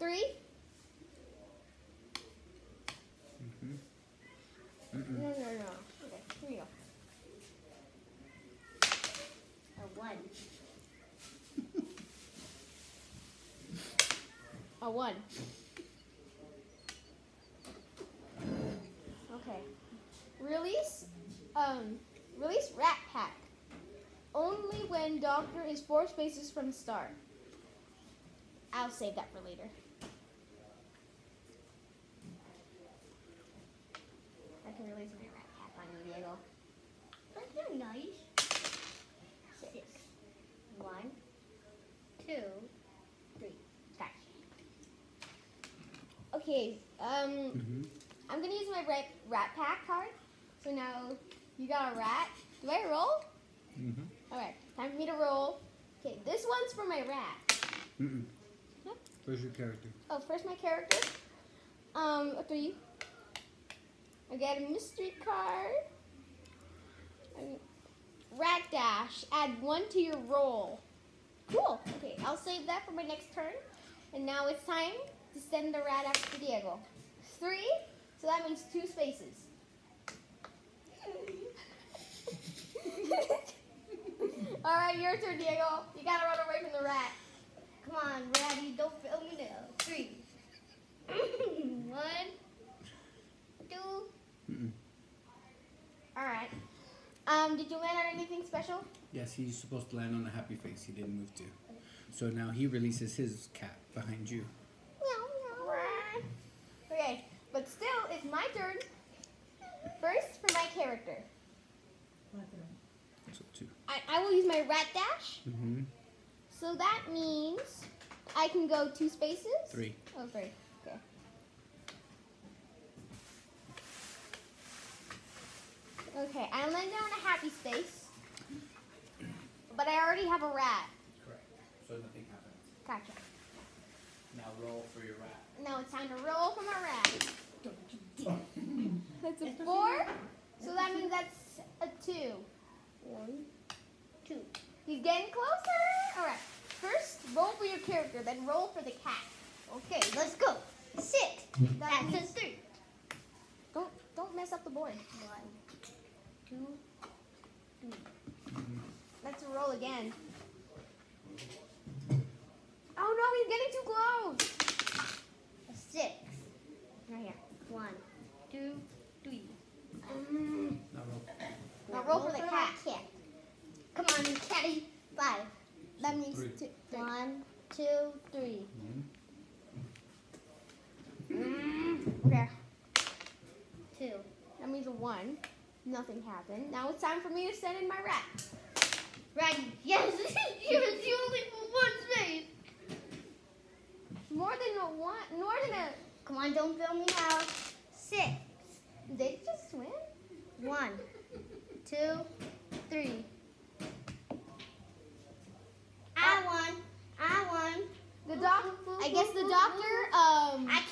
Three. Mm-hmm. No, no, no. Okay, here you go. A one. A one. Okay. Release, um, release Rat Pack. Only when Doctor is four spaces from start. I'll save that for later. I can release my Rat Pack on you, Diego. That's very nice. Six. One, two, three. Gotcha. Okay, um, Mm-hmm. I'm gonna use my rat, rat Pack card. So now you got a rat. Do I roll? Mm-hmm. Alright, time for me to roll. Okay, this one's for my rat. Yep. Where's your character? Oh, first my character. Um, a three. I got a mystery card. Rat dash. Add one to your roll. Cool. Okay, I'll save that for my next turn. And now it's time to send the rat after Diego. Three. So that means two spaces. All right, your turn, Diego. You gotta run away from the rat. Come on, Ratty, don't fail me now. Three. One, two. Mm-mm. All right. Um, did you land on anything special? Yes, he's supposed to land on a happy face. He didn't move to. So now he releases his cat behind you. Okay, but still, it's my turn. First, for my character, So two. I, I will use my rat dash. Mm-hmm. So that means I can go two spaces. Three. Oh, three. Okay. Okay, I landed on a happy space, but I already have a rat. Correct. So nothing happens. Gotcha. Now roll for your rat. Now it's time to roll for my rat. That's a four, so that means that's a two. One, two. He's getting closer. All right. First, roll for your character, then roll for the cat. Okay, let's go. Six. That That's a three. Don't don't mess up the board. One, two, three. Let's roll again. Oh no, he's getting too close. A six. Right here. One, two, three. Mm. Now roll. Now roll for the cat. cat. Come on, catty. Five. That means Three. two. three. One, two, three. Mm. Okay. Two. That means a one. Nothing happened. Now it's time for me to send in my rat. Right. Yes. yes. You only for one space. More than a one. More than a. Come on, don't fail me now six. They just swim? One, two, three. I won. I won. The doctor. I guess the doctor. Um. I